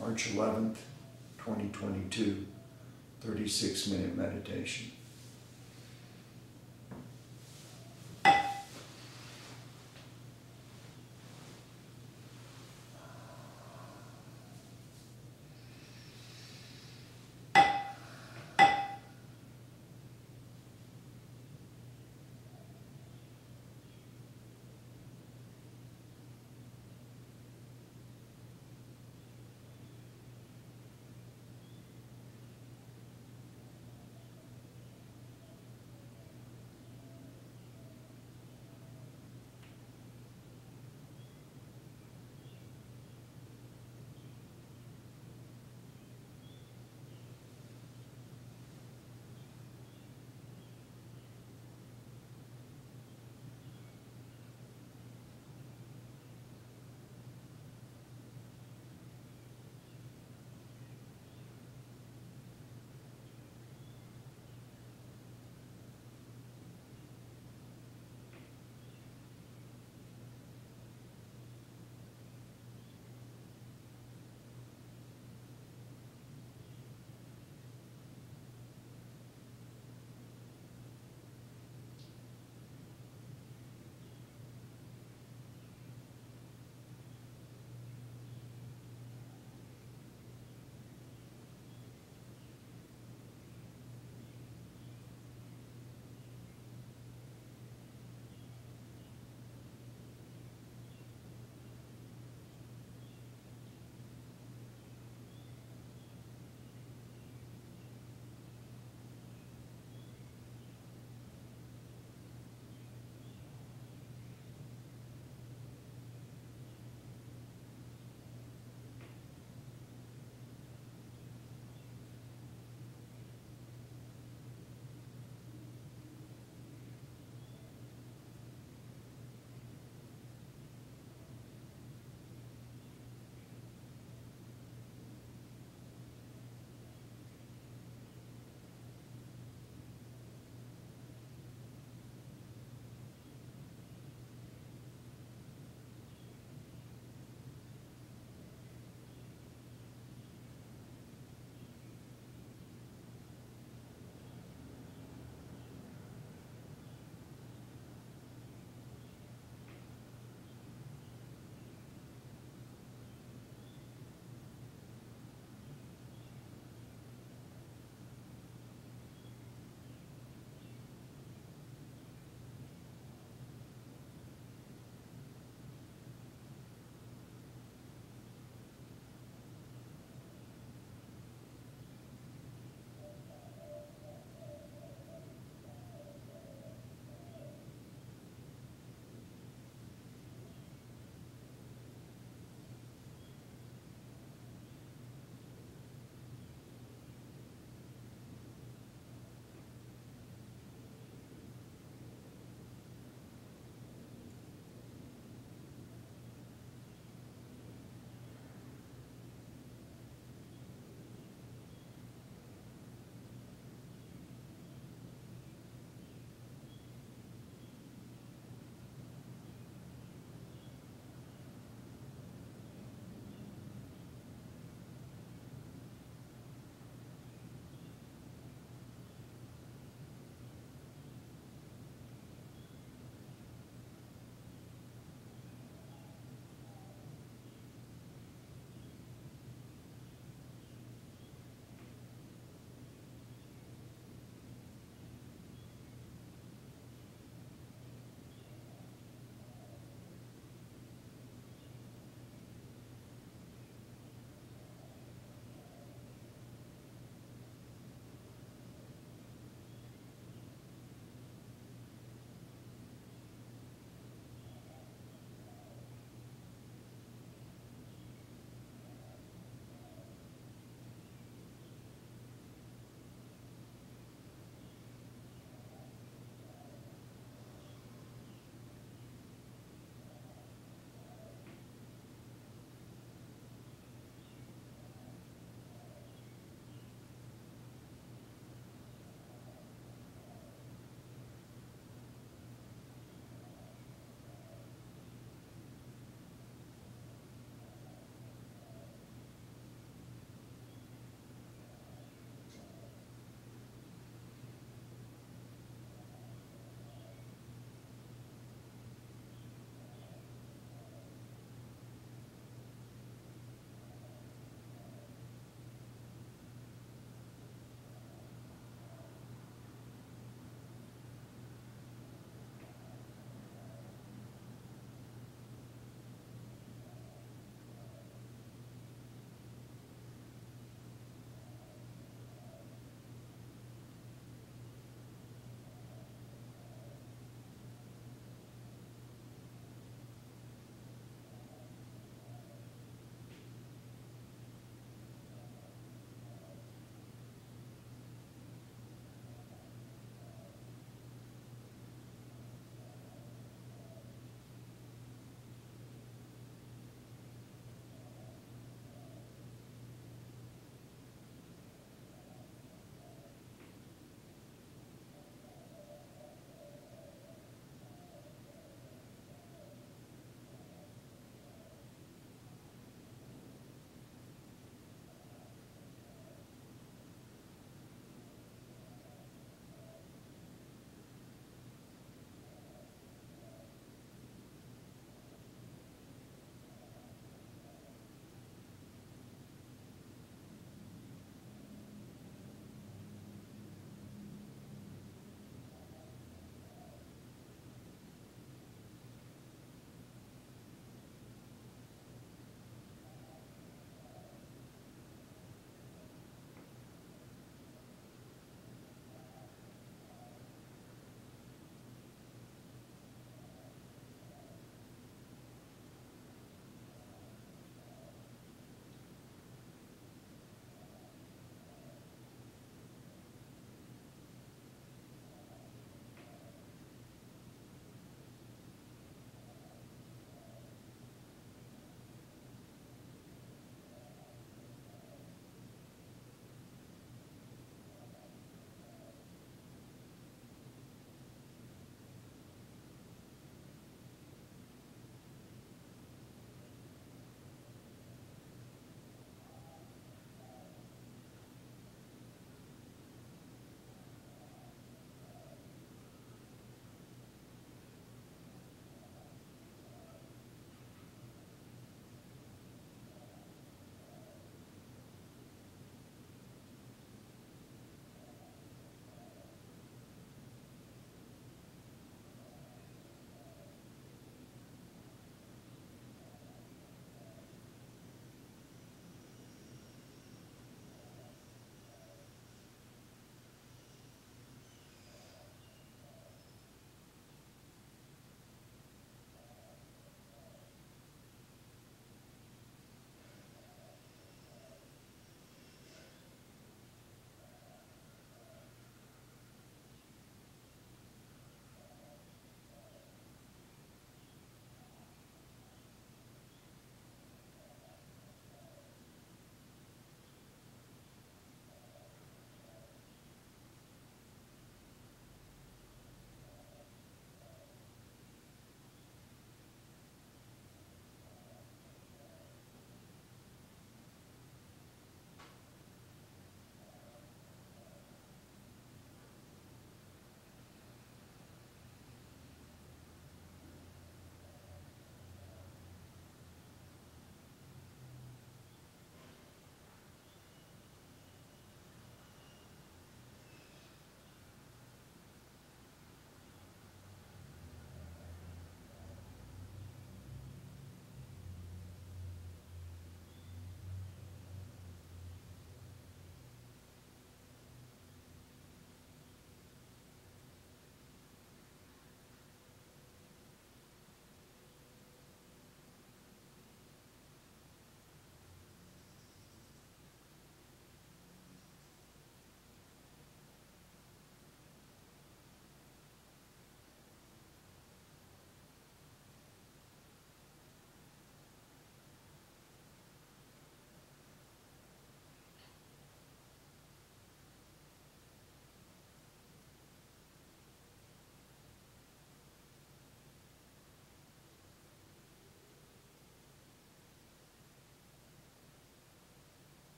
March 11th, 2022, 36 minute meditation.